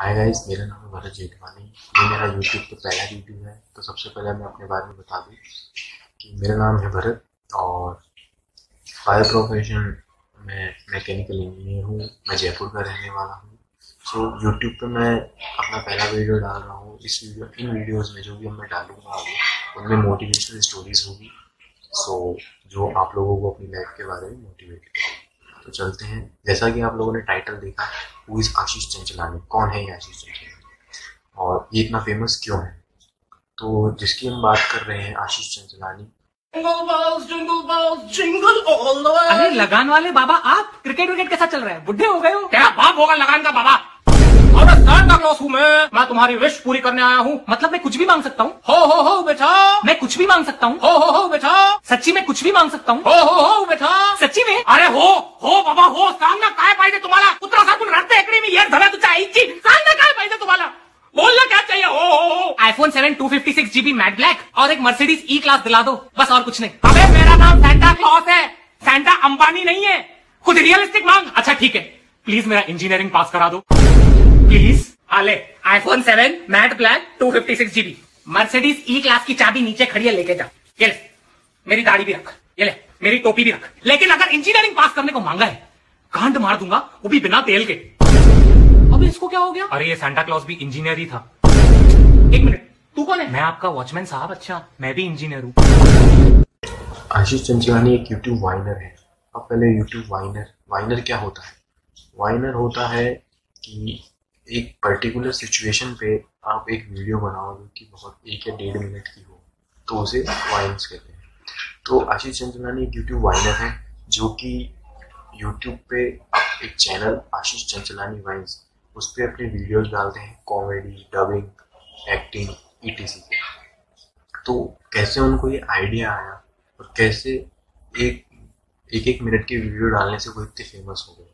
Hi guys मेरा नाम है भरत जेठवानी। ये मेरा यूट्यूब पे पहला वीडियो है तो सबसे पहले मैं अपने बारे में बता दूँ कि मेरा नाम है भरत और बाय प्रोफेशन मैं मैकेनिकल इंजीनियर हूँ। मैं जयपुर का रहने वाला हूँ। सो so, यूट्यूब पे मैं अपना पहला वीडियो डाल रहा हूँ। इस वीडियो इन वीडियोस में जो भी मैं डालूँगा आगे उनमें मोटिवेशनल स्टोरीज होगी। सो so, जो आप लोगों को अपनी लाइफ के बारे में मोटिवेट करेगी। तो चलते हैं। जैसा कि आप लोगों ने टाइटल देखा वो इस आशीष चंचलानी? कौन है ये आशीष चंचलानी? और ये इतना फ़ेमस क्यों है? तो जिसकी हम बात कर रहे हैं आशीष चंचलानी। अरे लगान वाले बाबा आप क्रिकेट विकेट कैसा चल रहा है? बुढ़े हो गए हो। तेरा बाप होगा लगान का बाबा। और हूँ मैं। मैं तुम्हारी विश पूरी करने आया हूँ। मतलब मैं कुछ भी मांग सकता हूँ। हो हो हो बेटा। मैं कुछ भी मांग सकता हूँ। हो हो हो बेटा। सच्ची में कुछ भी मांग सकता हूँ। हो हो हो बेटा। सच्ची में? अरे हो। हो बाबा हो सांगना काय पाहिजे तुम्हाला. कुत्रा सारखून रडते इकडे मी येर धरा तुझ्या आईची. सांगना काय पाहिजे तुम्हाला. बोलना क्या चाहिए? हो हो हो. IPhone seven two fifty six GB matte black और एक मर्सिडीज ई क्लास दिला दो बस और कुछ नहीं। अबे मेरा नाम सेंटा क्लॉस है। सेंटा अंबानी नहीं है। खुद रियलिस्टिक मांग। अच्छा ठीक है। प्लीज़ मेरा इंजीनियरिंग पास करा दो। प्लीज़ आले। IPhone seven matte black two fifty six GB Mercedes E class की चाबी नीचे खड़ी है लेके जा। ये ले। मेरी दाढ़ी भी रख। ये ले। मेरी टोपी भी रख। लेकिन अगर इंजीनियरिंग पास करने को मांगा है कांड मार दूँगा वो भी बिना तेल के। अब इसको क्या हो गया? अरे ये सैंटा क्लॉस भी इंजीनियर ही था। एक मिनट तू कौन है? मैं आपका वॉचमैन साहब अच्छा मैं भी इंजीनियर हूँ। आशीष चंचलानी एक यूट्यूब वाइनर है। अब पहले यूट्यूब वाइनर वाइनर क्या होता है? वाइनर होता है कि एक पर्टिकुलर सिचुएशन पे आप एक वीडियो बनाओगे कि बहुत एक या डेढ़ मिनट की हो तो उसे वाइन्स कहते हैं। तो आशीष चंचलानी एक यूट्यूब वाइनर है, जो कि यूट्यूब पे एक चैनल आशीष चंचलानी वाइन्स उस पर अपने वीडियोस डालते हैं कॉमेडी डबिंग एक्टिंग ईटीसी के तो कैसे उनको ये आइडिया आया और कैसे एक एक एक मिनट की वीडियो डालने से वो इतने फ़ेमस हो गए?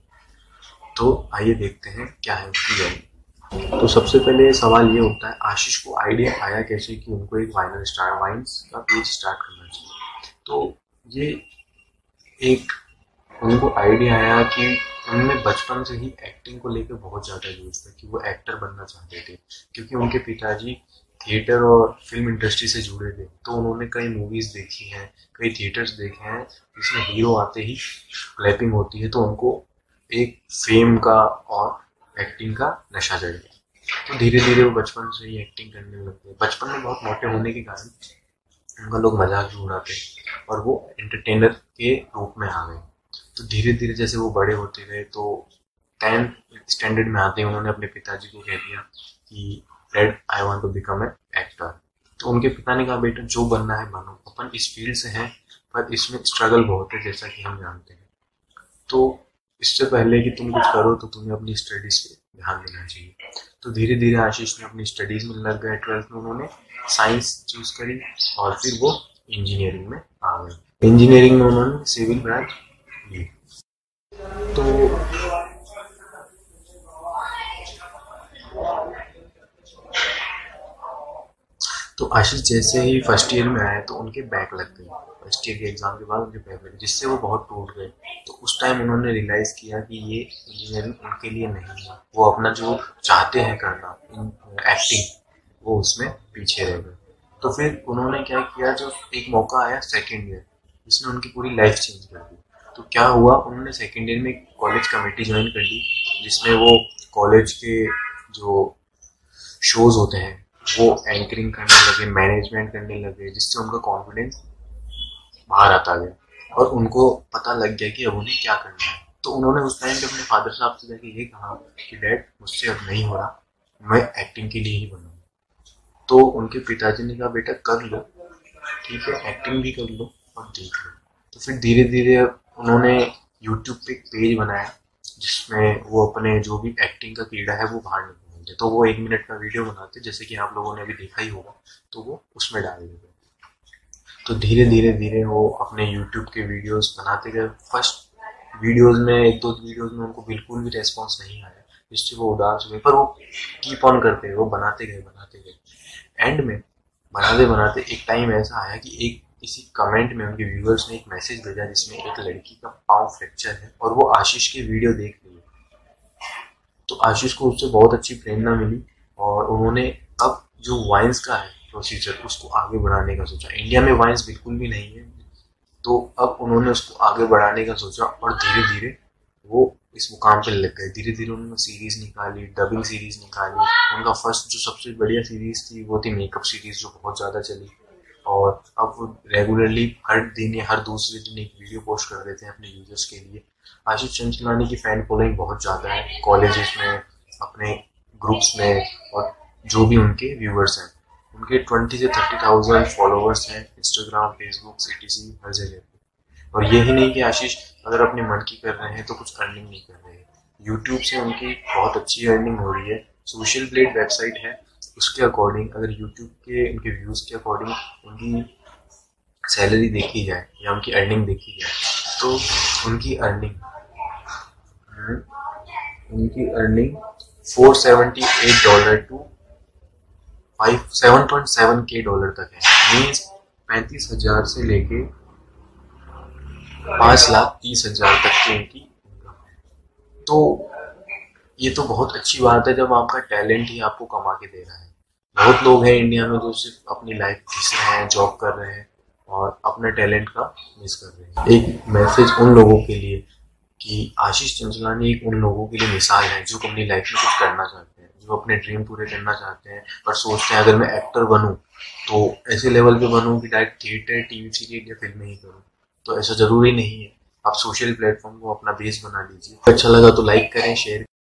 तो आइए देखते हैं क्या है उसकी जर्नी तो सबसे पहले सवाल ये होता है, आशीष को आइडिया आया कैसे कि उनको एक वाइनर स्टार वाइन्स का पेज स्टार्ट करना चाहिए? तो ये एक उनको आइडिया आया कि उनमें बचपन से ही एक्टिंग को लेकर बहुत ज़्यादा जोश था कि वो एक्टर बनना चाहते थे, क्योंकि उनके पिताजी थिएटर और फ़िल्म इंडस्ट्री से जुड़े थे। तो उन्होंने कई मूवीज़ देखी हैं, कई थिएटर्स देखे हैं, जिसमें हीरो आते ही क्लैपिंग होती है तो उनको एक फेम का और एक्टिंग का नशा चढ़ गया। तो धीरे धीरे वो बचपन से ही एक्टिंग करने लग गए बचपन में बहुत मोटे होने के कारण उनका लोग मज़ाक भी उड़ाते और वो एंटरटेनर के रूप में आ गए। तो धीरे धीरे जैसे वो बड़े होते गए तो टेंथ स्टैंडर्ड में आते ही उन्होंने अपने पिताजी को कह दिया कि dad I want to become a actor तो उनके पिता ने कहा, बेटा, जो बनना है बनो। अपन इस फ़ील्ड से हैं, पर इसमें स्ट्रगल बहुत है, जैसा कि हम जानते हैं। तो इससे पहले कि तुम कुछ करो तो तुम्हें अपनी स्टडीज़ पे ध्यान देना चाहिए। तो धीरे धीरे आशीष ने अपनी स्टडीज़ में लग गए ट्वेल्थ में उन्होंने साइंस चूज़ करी और फिर वो इंजीनियरिंग में आ गए। इंजीनियरिंग में उन्होंने सिविल ब्रांच ली तो तो आशीष जैसे ही फ़र्स्ट ईयर में आए तो उनके बैक लग गई फ़र्स्ट ईयर के एग्ज़ाम के बाद उनके बैक लग लगे जिससे वो बहुत टूट गए। तो उस टाइम उन्होंने रियलाइज़ किया कि ये इंजीनियरिंग उनके लिए नहीं है। वो अपना जो चाहते हैं करना एक्टिंग वो उसमें पीछे रह गए। तो फिर उन्होंने क्या किया, जो एक मौका आया सेकेंड ईयर जिसने उनकी पूरी लाइफ चेंज कर दी। तो क्या हुआ, उन्होंने सेकेंड ईयर में कॉलेज कमेटी ज्वाइन कर ली, जिसमें वो कॉलेज के जो शोज़ होते हैं वो एंकरिंग करने लगे मैनेजमेंट करने लगे, जिससे उनका कॉन्फिडेंस बाहर आता गया। और उनको पता लग गया कि अब उन्हें क्या करना है। तो उन्होंने उस टाइम पे अपने फादर साहब से जाके ये कहा कि डैड मुझसे अब नहीं हो रहा। मैं एक्टिंग के लिए ही बनूँगा। तो उनके पिताजी ने कहा, बेटा, कर लो। ठीक है एक्टिंग भी कर लो और देख लो। तो फिर धीरे धीरे उन्होंने यूट्यूब पे एक पेज बनाया, जिसमें वो अपने जो भी एक्टिंग का कीड़ा है, वो बाहर निकालते तो वो एक मिनट का वीडियो बनाते जैसे कि आप लोगों ने अभी देखा ही होगा। तो वो उसमें डाल देते तो धीरे धीरे धीरे वो अपने यूट्यूब के वीडियोस बनाते गए। फ़र्स्ट वीडियोस में, एक, दो वीडियोस में उनको बिल्कुल भी रेस्पॉन्स नहीं आया। जिससे वो उदास हुए, पर वो कीप ऑन करते वो बनाते गए बनाते गए। एंड में, बनाते बनाते एक टाइम ऐसा आया कि एक, किसी कमेंट में उनके व्यूअर्स ने एक मैसेज भेजा जिसमें एक लड़की का पाँव फ्रैक्चर है और वो आशीष की वीडियो देख तो आशीष को उससे बहुत अच्छी प्रेरणा मिली और उन्होंने अब जो वाइन्स का है प्रोसीजर उसको आगे बढ़ाने का सोचा। इंडिया में वाइन्स बिल्कुल भी नहीं है। तो अब उन्होंने उसको आगे बढ़ाने का सोचा और धीरे धीरे वो इस मुकाम पर लग गए। धीरे धीरे उन्होंने सीरीज़ निकाली डबिंग सीरीज़ निकाली। उनका फ़र्स्ट जो सबसे बढ़िया सीरीज़ थी, वो थी मेकअप सीरीज़ जो बहुत ज़्यादा चली। और अब रेगुलरली हर दिन या हर दूसरे दिन एक वीडियो पोस्ट कर देते हैं अपने यूज़र्स के लिए। आशीष चंचलानी की फ़ैन फॉलोइंग बहुत ज़्यादा है। कॉलेजेस में, अपने ग्रुप्स में और जो भी उनके व्यूअर्स हैं। उनके ट्वेंटी से थर्टी थाउज़ेंड फॉलोअर्स हैं इंस्टाग्राम फेसबुक सी हर जगह पे। और यही नहीं कि आशीष अगर अपने मन की कर रहे हैं तो कुछ अर्निंग नहीं कर रहे हैं। यूट्यूब से उनकी बहुत अच्छी अर्निंग हो रही है। सोशल ब्लेड वेबसाइट है। उसके अकॉर्डिंग अगर यूट्यूब के, उनके व्यूज़ के अकॉर्डिंग उनकी सैलरी देखी जाए या उनकी अर्निंग देखी जाए तो उनकी अर्निंग हम्म, उनकी earning 478 dollar to five seven point seven K dollar तक है। मीन्स पैंतीस हज़ार से लेके पाँच लाख तीस हज़ार तक की उनकी तो ये तो बहुत अच्छी बात है जब आपका टैलेंट ही आपको कमा के दे रहा है। बहुत लोग हैं इंडिया में जो सिर्फ़ अपनी लाइफ घिस रहे हैं जॉब कर रहे हैं। और अपने टैलेंट का मिस कर रहे हैं। एक मैसेज उन लोगों के लिए कि आशीष चंचलानी एक उन लोगों के लिए मिसाल है जो अपनी लाइफ में कुछ करना चाहते हैं, जो अपने ड्रीम पूरे करना चाहते हैं और सोचते हैं, अगर मैं एक्टर बनूं तो ऐसे लेवल पे बनूं कि डायरेक्ट थिएटर टीवी सीरियल या फ़िल्में ही करूँ। तो ऐसा ज़रूरी नहीं है। आप सोशल प्लेटफॉर्म को अपना बेस बना लीजिए। अच्छा लगा तो लाइक करें शेयर